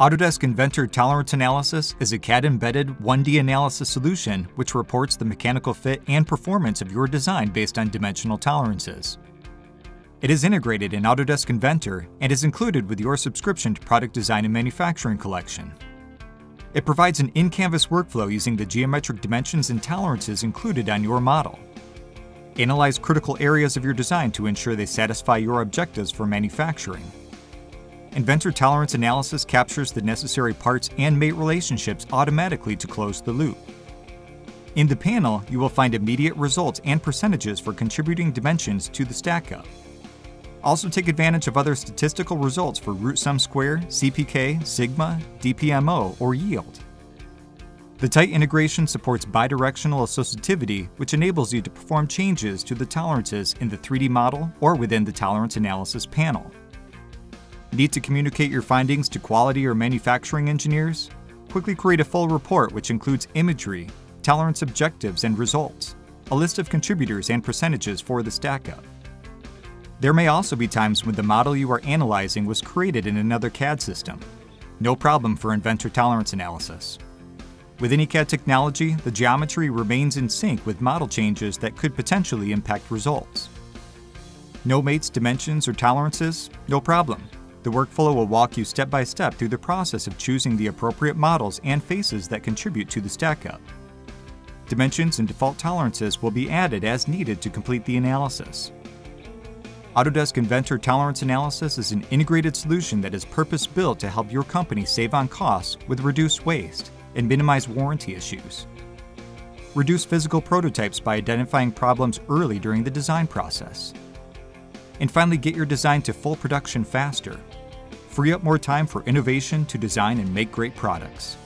Autodesk Inventor Tolerance Analysis is a CAD-embedded 1D analysis solution which reports the mechanical fit and performance of your design based on dimensional tolerances. It is integrated in Autodesk Inventor and is included with your subscription to Product Design and Manufacturing Collection. It provides an in-canvas workflow using the geometric dimensions and tolerances included on your model. Analyze critical areas of your design to ensure they satisfy your objectives for manufacturing Inventor Tolerance Analysis captures the necessary parts and mate relationships automatically to close the loop. In the panel, you will find immediate results and percentages for contributing dimensions to the StackUp. Also take advantage of other statistical results for root sum square, CPK, sigma, DPMO, or yield. The tight integration supports bidirectional associativity, which enables you to perform changes to the tolerances in the 3D model or within the tolerance analysis panel. Need to communicate your findings to quality or manufacturing engineers? Quickly create a full report which includes imagery, tolerance objectives and results, a list of contributors and percentages for the StackUp. There may also be times when the model you are analyzing was created in another CAD system. No problem for inventor tolerance analysis. With AnyCAD technology, the geometry remains in sync with model changes that could potentially impact results. No mates, dimensions, or tolerances? No problem. The workflow will walk you step by step through the process of choosing the appropriate models and faces that contribute to the StackUp. Dimensions and default tolerances will be added as needed to complete the analysis. Autodesk Inventor Tolerance Analysis is an integrated solution that is purpose-built to help your company save on costs with reduced waste and minimize warranty issues. Reduce physical prototypes by identifying problems early during the design process. And finally, get your design to full production faster Free up more time for innovation to design and make great products.